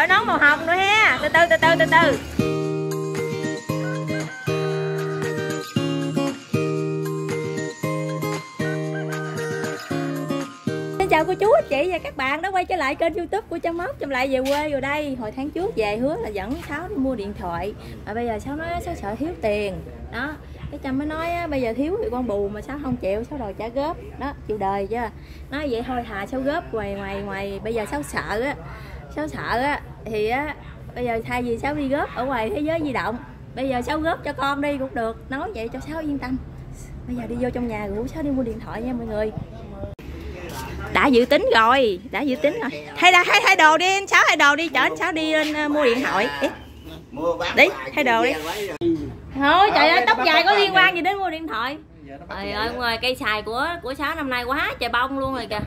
đội nón màu hồng nữa ha. Từ từ từ từ từ từ. Xin chào cô chú anh chị và các bạn đã quay trở lại kênh youtube của chăm Móc. Trâm lại về quê rồi đây. Hồi tháng trước về hứa là dẫn Sáu đi mua điện thoại. Mà bây giờ Sáu nói Sáu sợ thiếu tiền. Đó cái chăm mới nói á, bây giờ thiếu thì con bù mà Sáu không chịu Sáu đòi trả góp. Đó chịu đời chưa Nói vậy thôi thà Sáu góp ngoài ngoài ngoài Bây giờ Sáu sợ á Sáu sợ á Thì á bây giờ thay vì Sáu đi góp ở ngoài thế giới di động Bây giờ Sáu góp cho con đi cũng được Nói vậy cho Sáu yên tâm. Bây giờ đi vô trong nhà rủ Sáu đi mua điện thoại nha mọi người. Đã dự tính rồi đã dự tính rồi. Thay thay thay đồ đi anh sáu thay đồ đi chở anh sáu đi lên ờ, mua điện thoại. Đi Đi, thay đồ đi. thôi trời ơi tóc dài có liên quan gì đến mua điện thoại? Trời ơi ngoài cây xài của của sáu năm nay quá trời bông luôn rồi kìa.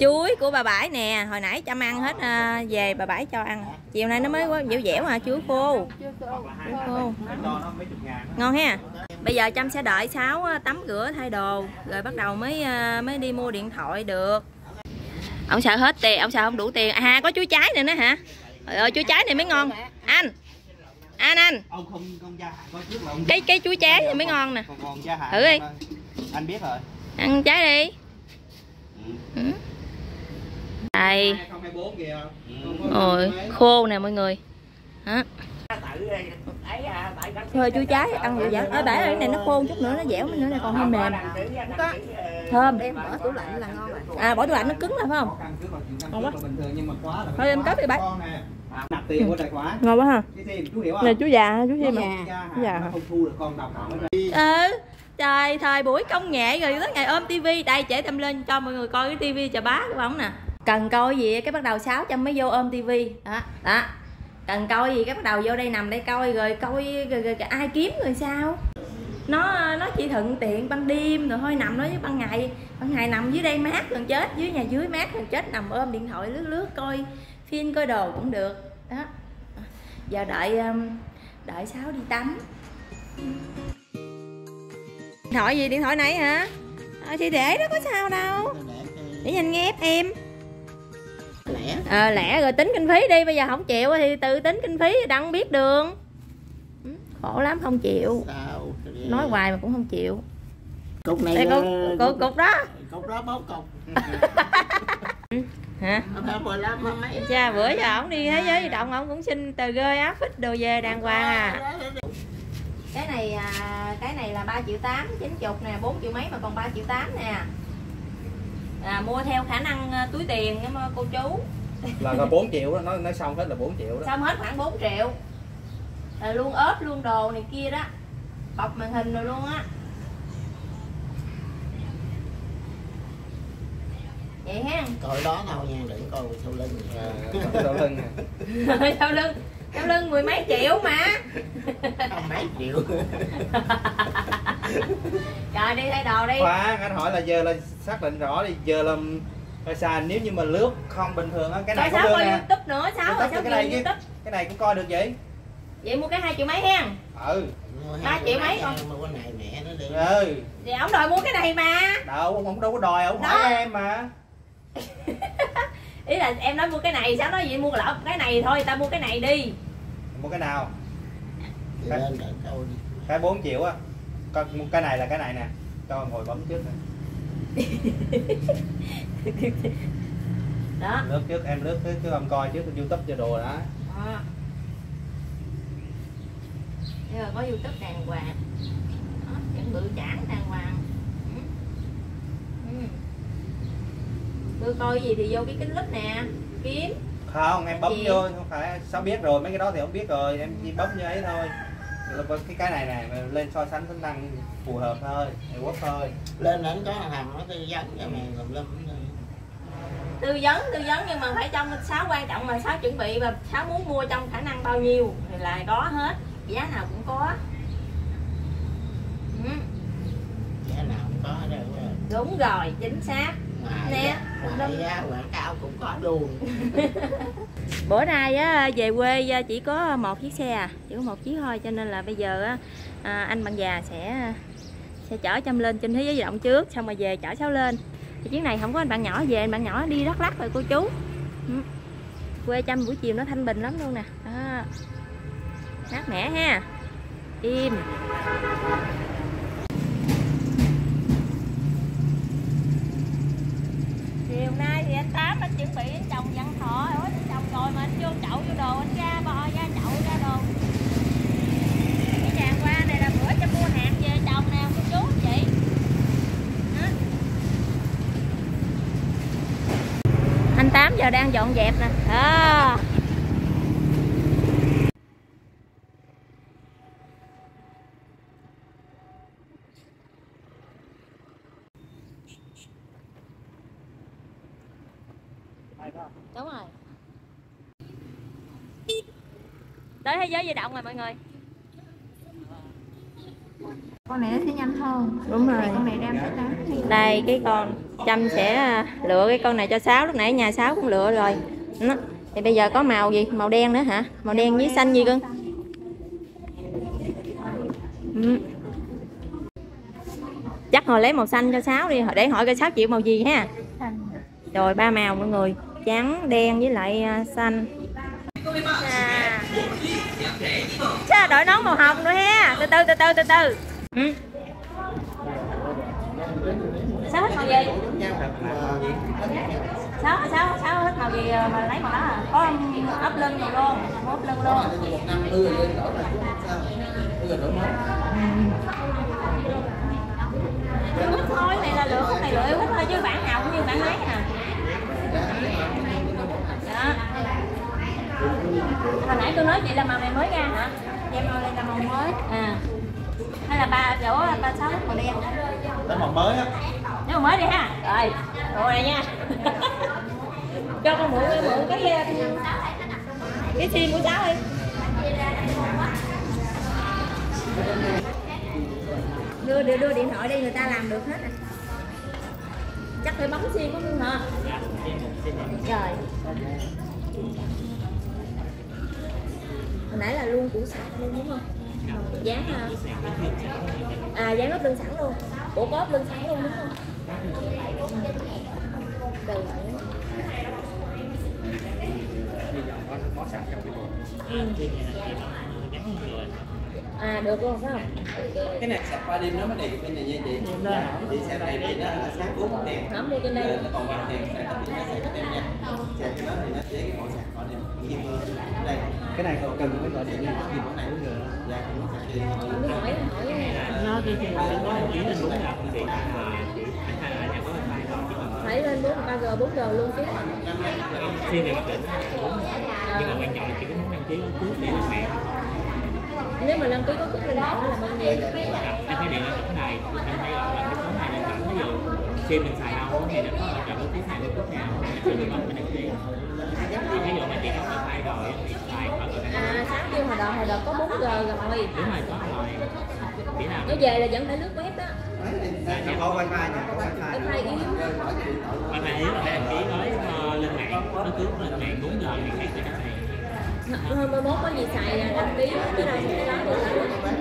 Chuối của bà bãi nè hồi nãy chăm ăn hết à, về bà bãi cho ăn. Chiều nay nó mới quá dẻo dẻo à chuối khô. Chuối khô. Ngon ha. Bây giờ chăm sẽ đợi sáu à, tắm rửa thay đồ rồi bắt đầu mới à, mới đi mua điện thoại được. Ông sợ hết tiền ông sợ không đủ tiền. À có chuối trái nữa nữa hả? Trời ơi chuối trái này mới ngon. Anh anh anh. Ông không gia hạn coi trước là ông cái cái chuối trái này mới ngon nè. Còn còn Thử đi. anh biết rồi. Ăn trái đi. Ừ. đây. 2024 kìa. Rồi khô nè mọi người. Hả thôi chua trái, ăn vừa dở ở bả cái này nó khô chút nữa, nó dẻo nữa này còn hơi mềm. Có thơm. Đem bỏ tủ lạnh là ngon rồi à bỏ tủ lạnh nó cứng là phải không? Ngon quá Thôi, em cất đi, bác. Con nè. tiền của tài khoản ngon quá ha. Này, chú già chú thêm à. Chú già. không thu được con ừ. Trời, thời buổi công nghệ rồi, tới ngày ôm tivi. Đây trẻ tâm lên cho mọi người coi cái tivi chà bá của ông nè. Cần coi gì cái bắt đầu sáu trăm mới vô ôm tivi. Đó đó cần coi gì cái bắt đầu vô đây nằm đây coi rồi coi rồi, rồi, rồi, ai kiếm rồi sao? Nó nó chỉ thuận tiện ban đêm rồi thôi nằm đó với ban ngày ban ngày nằm dưới đây mát gần chết dưới nhà dưới mát gần chết nằm ôm điện thoại lướt lướt coi phim coi đồ cũng được. Đó. Giờ đợi um, đợi sáu đi tắm. Điện thoại gì? Điện thoại này hả? À, thì để đó có sao đâu. Để nhanh nghe em ờ lẻ rồi tính kinh phí đi bây giờ không chịu thì tự tính kinh phí đặng biết đường. Ừ, khổ lắm không chịu. Sao nói hoài mà cũng không chịu. Cục này là- cục cục cục đó. cục đó bốn cục. Hả? Mấy mấy cha bữa giờ ổng đi thế giới di động ổng cũng xin tờ rơi áp phích đồ về đàng hoàng à. cái này à, cái này là 3 triệu 8 chín chục nè 4 triệu mấy mà còn 3 triệu 8 nè. À, mua theo khả năng à, túi tiền mà cô chú là là 4 triệu đó nói nói xong hết là 4 triệu đó. Xong hết khoảng 4 triệu. À, luôn ốp luôn đồ này kia đó. Bọc màn hình rồi luôn á. Vậy ha. Coi đó thôi nha đừng coi sau lưng. Sau lưng nè. sau lưng sau lưng mười mấy triệu mà. Không mấy triệu. Trời đi thay đồ đi. Khoan anh hỏi là giờ là xác định rõ đi. Giờ là là xài nếu như mà lướt không bình thường á cái này Rồi đơn coi nè. Youtube nữa sáu rồi YouTube sáu cái này youtube? cái này cũng coi được vậy. Vậy mua cái hai triệu mấy ha? Ừ. Mua Ba hai triệu mấy con con? mua cái này mẹ nó đi. Ừ. Vậy ông đòi mua cái này mà. Đâu ông đâu có đòi Đó. hỏi em mà. Ý là em nói mua cái này sao nói vậy? Mua lỡ cái này thôi ta mua cái này đi. Mua cái nào? Thì cái 4 triệu á. Cái này là cái này nè. Cho ngồi bấm trước nè đó lướt trước em lướt trước ông coi trước youtube cho đồ Đó. Bây giờ có youtube đàng hoàng Đó, chẳng bự chản đàng hoàng ừ. Ừ. tôi coi gì thì vô cái kính lúp nè kiếm không em bấm Gì? vô không phải sao biết rồi mấy cái đó thì không biết rồi em chỉ bấm như ấy thôi cái cái này nè lên so sánh tính năng phù hợp thôi quốc thôi. Lên đến có thằng nó tư vấn cho mày tùm lum tư vấn tư vấn nhưng mà phải trong sáu quan trọng mà sáu chuẩn bị và sáu muốn mua trong khả năng bao nhiêu thì là có hết giá nào cũng có. Ừ. giá nào cũng có hết rồi. Đúng rồi chính xác. Nè, ngoài quảng cáo cũng có luôn bữa nay á về quê à, chỉ có một chiếc xe à chỉ có một chiếc thôi cho nên là bây giờ á à, anh bạn già sẽ à, sẽ chở chăm lên trên thế giới di động trước xong rồi về chở cháu lên. Thì chuyến này không có anh bạn nhỏ về anh bạn nhỏ đi đắk lắc rồi cô chú. Ừ. Quê chăm buổi chiều nó thanh bình lắm luôn nè. Mát mẻ ha. Im chiều nay thì anh tám anh chuẩn bị anh trồng văn thọ rồi anh trồng rồi mà anh vô chậu vô đồ anh ra bò ra chậu ra đồ cái vàng qua này là bữa cho mua hạt về trồng nè cô chú anh chị Đó. anh tám giờ đang dọn dẹp nè. Đó. Đúng rồi. Tới thế giới di động rồi mọi người con này nó sẽ nhanh hơn. Đúng rồi. con này đem tới tám đây cái con chăm sẽ à, lựa cái con này cho sáu. Lúc nãy nhà sáu cũng lựa rồi. Nó thì bây giờ có màu gì? Màu đen nữa hả? Màu đen với xanh gì cưng ừ. chắc hồi lấy màu xanh cho sáu đi. Để hỏi coi sáu chịu màu gì ha. Rồi ba màu mọi người. Trắng đen với lại à, xanh. À. Sao đổi nón màu hồng nữa ha. Từ từ từ từ từ từ ừ. hết màu gì? Sao sao sao hết màu gì? Ờ, Mà lấy màu đó à? Có ấp lưng rồi luôn ấp lưng luôn yêu thích thôi này là lửa khúc này lửa yêu thôi chứ bản nào cũng như bản lấy à. Đó. Hồi nãy tôi nói chị là màu này mới ra hả? Em màu này là màu mới. À hay là ba chỗ ba sáu màu đen tới màu mới á. Nếu mà mới đi ha. Rồi rồi này nha. Cho con mượn mượn cái cái sim của cháu đi. Đưa đưa đưa điện thoại đi người ta làm được hết à. Chắc phải bấm sim không hả? Rồi hồi nãy là luôn củ sạc luôn đúng không dán à, à dán ốp lưng sẵn luôn. Ủa có lưng sẵn luôn đúng không? Từ Ừ. à được luôn phải không cái này sạc qua đêm nó mới đẹp bên này nha chị chị sạc này thì nó sáng cuốn đèn hả mua trên đây nó còn bằng đèn sạc cái nó sạc đèn nha sạc cái đó thì nó sẽ cái màu sạc có đèn kim hơn đây cái này còn cần mới gọi điện nha kim cái này cũng được dạ cũng sạc thì không biết hỏi hỏi nó thì thì nó chỉ là đúng là chứ còn phải lên 4 3G 4G luôn chứ riêng về mặt định nhưng mà quan trọng là chỉ có muốn đăng ký cước để mạng nếu mà đăng ký có cái đó là bao nhiêu em thấy điện là chỗ này em thấy là cái số này lên sẵn ví dụ sim mình xài đâu thì nó có hỗ trợ cước xài cước nào thì mình có mình đăng ký thì ví dụ mà chị có wifi rồi thì xài ở rồi à sáng kêu hồi đó hồi đó có 4G rồi đúng rồi có rồi chỉ là nó về là vẫn phải lướt web đó nó có wifi nhà có wifi wifi yếu wifi yếu là đăng ký nói lên mạng nó cứ lên mạng 4 giờ thì khác Hôm 21 có gì xài à, đăng ký cái này sẽ đó được lắm.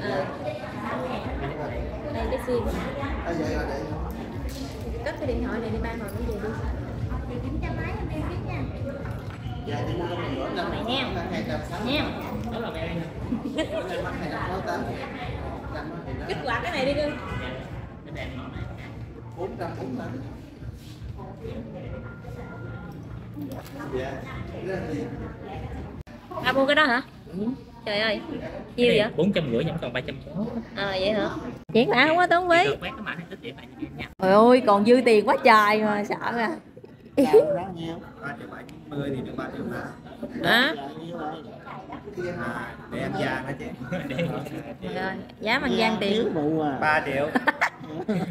Ờ. Đây cái sim. Cất cái điện thoại này đi ba ngồi cái gì đi. Thì kiếm cho máy em đi nha. Dạ thì mua là mẹ. Kích hoạt cái này đi cưng. bốn trăm bốn mươi à mua cái đó hả? Trời ơi nhiêu vậy? bốn trăm rưỡi vẫn còn ba trăm à vậy hả? Chuyển mã không có tốn phí. trời ơi còn dư tiền quá trời mà sợ à đó rồi để em già hả chị trời ơi giá bằng gian tiền. À. Ba triệu.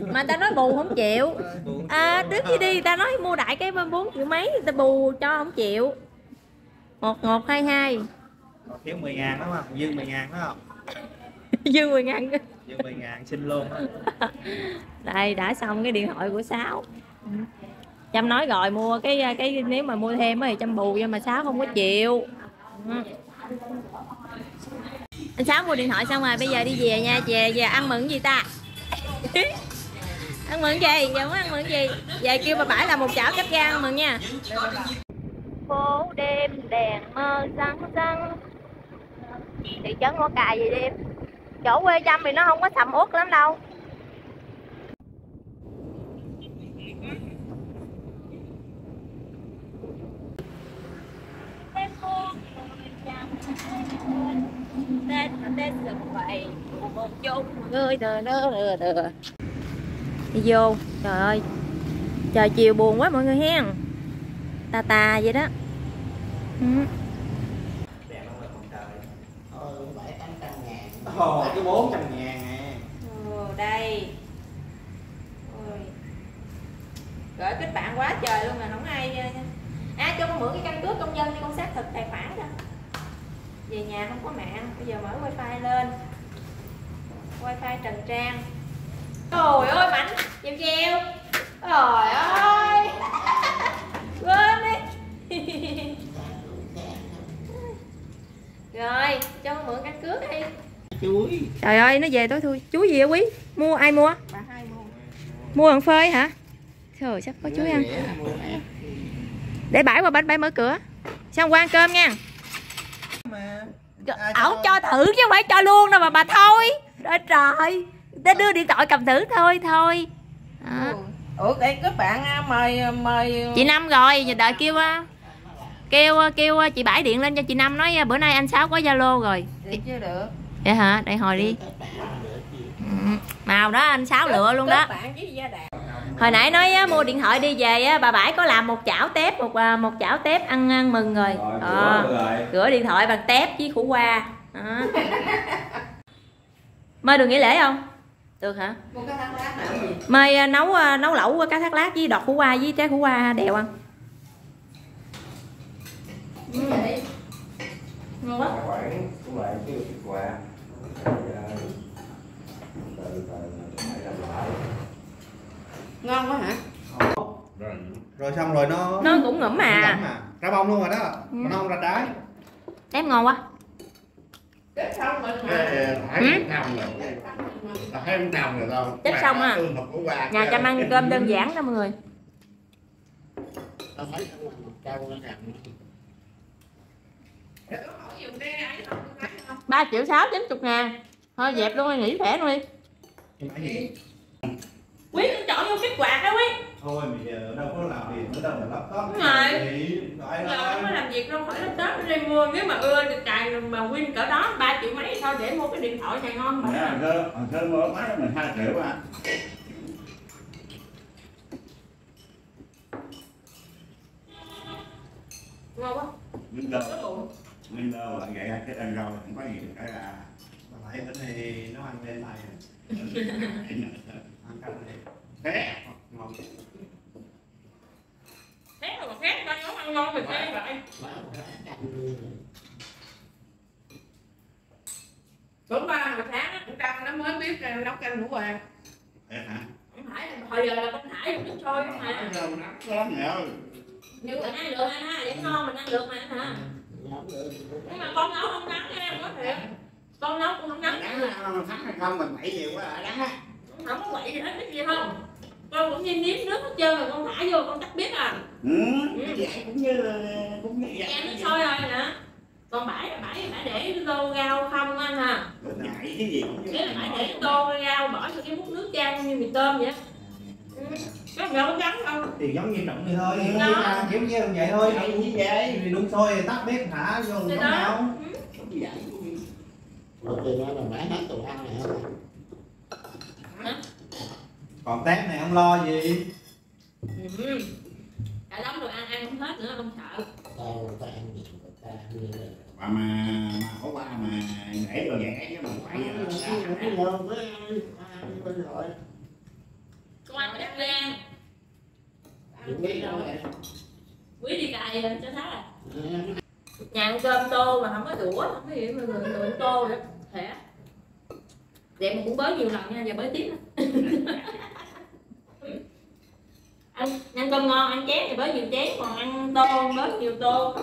Mà ta nói bù không chịu. À trước khi đi ta nói mua đại cái bốn triệu mấy ta bù cho không chịu. Một một hai hai. Còn thiếu 10 ngàn đúng không? Dư 10 ngàn đúng không? Dư mười ngàn. Dư 10 ngàn xin luôn. Đây đã xong cái điện thoại của sáu Trâm nói rồi, mua cái cái nếu mà mua thêm thì Trâm bù cho mà sáu không có chịu. Ừ. anh sáu mua điện thoại xong rồi, bây giờ đi về nha, về về ăn mừng gì ta? Ăn mừng gì? Giờ muốn ăn mừng gì? Về kêu bà bãi là một chảo cách ra ăn mừng nha. Phố đêm đèn mơ sáng sáng thị trấn có cài gì đêm. Chỗ quê Trâm thì nó không có sầm uất lắm đâu. Tết Tết sực vậy. Một chút người đờ đờ đờ đờ đi vô trời ơi. Trời chiều buồn quá mọi người hen. Tà tà vậy đó. Ừ. Thôi, bảy tám trăm ngàn. Ồ, cái 400 ngàn nè Ồ, đây. Ôi. gửi kết bạn quá trời luôn mà không ai à cho con mượn cái căn cước công dân đi con xác thực tài khoản cho về nhà không có mạng bây giờ mở wifi lên. Wifi trần trang. Trời ơi mạnh treo treo trời ơi. Quên đi. Rồi cho con mượn căn cước đi. Chuối. Trời ơi nó về tối thui. Chuối gì á quý? Mua ai mua? Mua. Bằng phơi hả? Trời sắp có chuối ăn. Để bãi qua bánh bãi mở cửa. Xong qua ăn cơm nha mà. Ổng cho thử chứ không phải cho luôn đâu mà bà thôi. Trời trời Để đưa điện thoại cầm thử thôi thôi. Đó. ủa đây các bạn à, mời mời Chị Năm rồi giờ đợi kêu á Kêu kêu chị Bãi điện lên cho chị Năm nói bữa nay anh Sáu có Zalo rồi. Được chưa được. Vậy hả? Đây hồi đi. Ừ. Màu đó anh Sáu lựa luôn đó hồi nãy nói á, mua điện thoại đi về á, bà bãi có làm một chảo tép một à, một chảo tép ăn ăn mừng rồi. Ờ, rửa điện thoại bằng tép với khủ qua Đó. mời được nghỉ lễ không? Được hả? Mời à, nấu à, nấu lẩu cá thác lát với đọt khủ qua với trái khủ qua đèo ăn. Ngon quá ngon quá hả? Rồi xong rồi nó nó cũng ngủm Ngẫm mà à. Ra bông luôn rồi đó. Ừ. nó không ra trái tép ngon quá. Chết xong mình mà Chết xong à. nhà chăm ăn cơm đơn giản đó mọi người. Ba triệu sáu chín chục ngàn. Thôi dẹp luôn nghỉ thẻ luôn đi? Quý con chọn vô kích quạt đó quý. Thôi bây giờ đâu có làm việc nữa đâu mà laptop Đúng rồi. Thôi không có làm việc đâu khỏi laptop đi mua. Nếu mà ưa thì cài mà win cỡ đó 3 triệu mấy thôi để mua cái điện thoại này ngon mà. Ngon quá. Mà phải bữa nay nó ăn lên này ăn canh này ngon Thế mà phép con nấu ăn ngon thì thế vậy bữa ba một tháng á, trăm nó mới biết là nấu canh ngũ hoàng không phải hồi giờ là con thải được trôi không mà. Nhưng mà ăn được anh ha để ngon mình ăn được mà anh hả nhưng mà con nấu không ngắn nha có thiệt. Con nấu cũng không ngắn không có quậy gì hết biết gì không? Con cũng nêm nếm nước hết trơn rồi con thả vô con chắc biết à. Em nó sôi rồi nè. Còn bãi là bãi bãi để tô rau không anh à nếu là bãi để tô rau bỏ vô cái múc nước chan như mì tôm vậy Ừ. cái mì không gắn đâu thì giống như động đi thôi. Đó. kiểu như vậy thôi thì đun sôi tắt bếp thả vô thì giống đó. nhau Ừ. còn tép này không lo gì. Ừ. cả đống đồ ăn ăn không hết nữa không sợ. Mà mà. Có qua mà để rồi vẽ chứ mà phải con ăn ăn gan quý đi cài lên cho thái à. Nhà ăn cơm tô mà không có đũa không có gì mà người người tô vậy thẻ vậy mà cũng bới nhiều lần nha giờ bới tiếp. ăn ăn cơm ngon ăn chén thì bới nhiều chén còn ăn tô bới nhiều tô.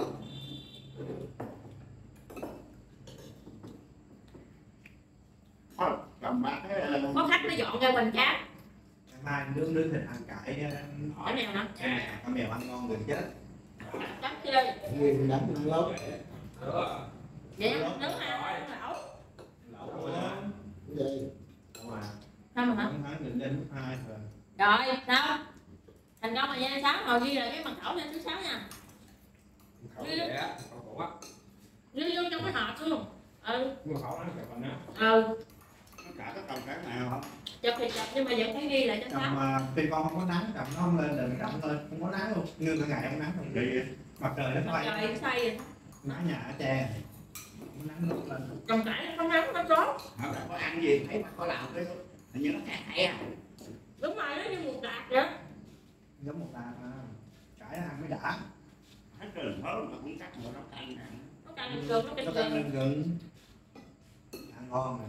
Cầm bát có khách nó dọn ra tráng. Ngày mai nướng nướng thịt ăn cải ở nào nè con mèo ăn ngon người chết. Chắc chơi Nguyên đắp nó lốt vậy nấu ăn lẩu. Gì? Không hả Không rồi. Rồi sao thành công rồi nha sáu ngồi ghi là cái mật khẩu lên thứ sáu nha. Ghi vô trong cái hộp luôn ừ. Ừ. Cả cái tàu cái nào không? Chụp thì chụp nhưng mà vẫn phải ghi lại cho cầm sáu mà con không có nắng cầm nó không lên đừng cầm thôi không có nắng luôn. Như cả ngày không nắng không mặt trời nó mặt quay trời xoay rồi nắng nhà ở tre Không nắng lúc lên trồng cải không nắng nó tốt. Không có ăn gì? Thấy mà có làm cái hình như nó hay à. Đúng rồi nó như một đạt vậy giống một đàn mà. Cải nó ăn mới đã. Hết cái lần mới mà cũng cắt một nó canh nè. Nó càng bình thường nó gần lên gừng. Ăn ngon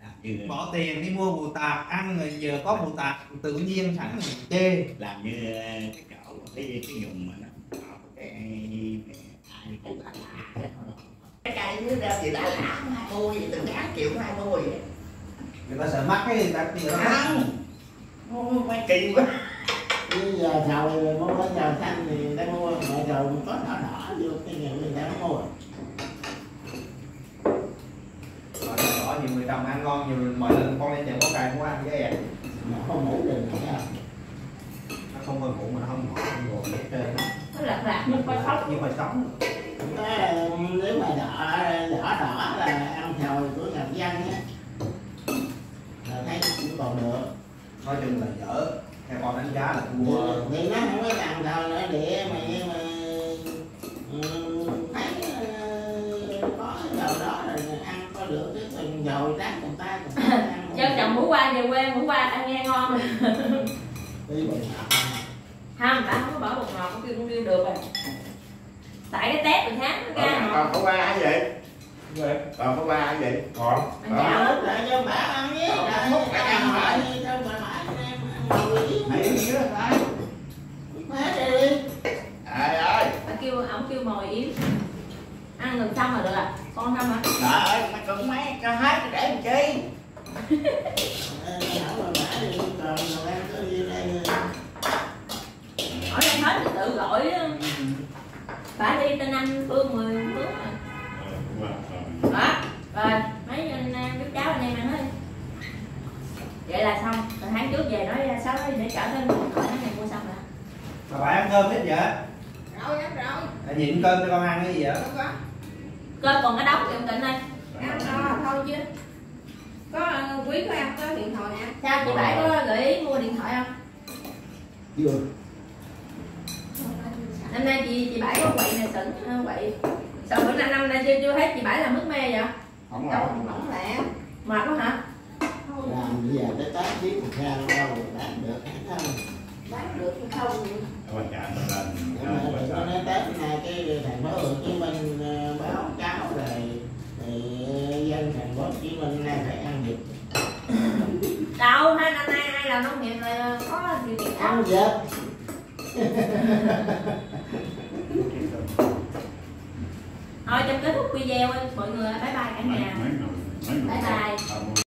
làm như bỏ tiền đi mua bù tạt ăn rồi giờ có bù tạt tự nhiên sẵn mình chê. Làm như cái chỗ cái cái dùng mà nó cái ai cũng lạ lạ cái cây như ra thì đã lạ hai mươi từng tháng triệu hai mươi vậy. Người ta sợ mắc cái người ta tiền không Ôi, mấy kỳ quá. Bây giờ sầu mua cái sầu xanh thì người ta mua Mà sầu có đỏ đỏ vô cái người người ta mua. Mà đỏ nhiều người trồng ăn ngon nhiều mọi lần con lên chợ có cài không ăn cái em. Mà không ngủ được nữa nó không có ngủ mà nó không ngủ không ngủ hết trơn nó lạc lạc nhưng phải khóc như phải sống. Cái, nếu mà đỏ đỏ đỏ là ăn sầu của ngọc dân á là thấy cũng còn được nói chung là dở theo con đánh giá là thua thì nó không có làm sầu nữa để mà mà ừ, thấy ờ, có dầu đó rồi ăn có được cái từng dầu rác người ta ta ăn cho chồng ngủ qua về quê ngủ qua ăn nghe ngon đi bệnh không đã không có bỏ bột ngọt cũng kêu cũng kêu được rồi tại cái tép mình tháng nó ra còn ngọt có ba cái gì còn có ba cái gì còn chảo Lúc lại cho bà ăn với Ờ, múc cả ăn hỏi thấy như đó phải hết rồi đi. Trời ơi bà kêu ổng kêu mồi yếm. Ăn gần xong rồi được à con xong hả trời ơi mày cũng mấy cho hết để làm chi? Ờ, hỏi em cứ đi đây hỏi em hết thì tự gọi á. bà đi tên anh phương mười phương rồi đó rồi mấy anh em chú cháu anh em ăn hết vậy là xong. Rồi tháng trước về nói sao nói để chở thêm hỏi tháng này mua xong rồi. Mà bạn ăn cơm hết vậy? Rồi ăn rồi. À, nhịn cơm cho con ăn cái gì vậy? Không có. Cơm còn cái đóng tiệm cạnh đây. Ăn no thôi chứ. Có ờ, quý của em có điện thoại nè sao chị bảy có gợi ý mua điện thoại không? Chưa. Năm nay chị chị bảy có quậy này sỉnh ờ, quậy. Sao bữa năm năm nay chưa chưa thấy chị bảy là mất mê vậy? Không rồi bỏng lẹ mệt quá hả làm bây giờ tới tết biết một ra đâu bán được không. Bán được hay không. Quan trọng là đừng có nói tết này cái thành phố Hồ Chí Minh ờ, báo cáo rồi thì dân thành phố Hồ Chí Minh này phải ăn thịt đâu hai năm nay ai làm nông nghiệp là có điều kiện ăn vịt. Thôi trong kết thúc video mọi người bye bye cả nhà. Bye bye.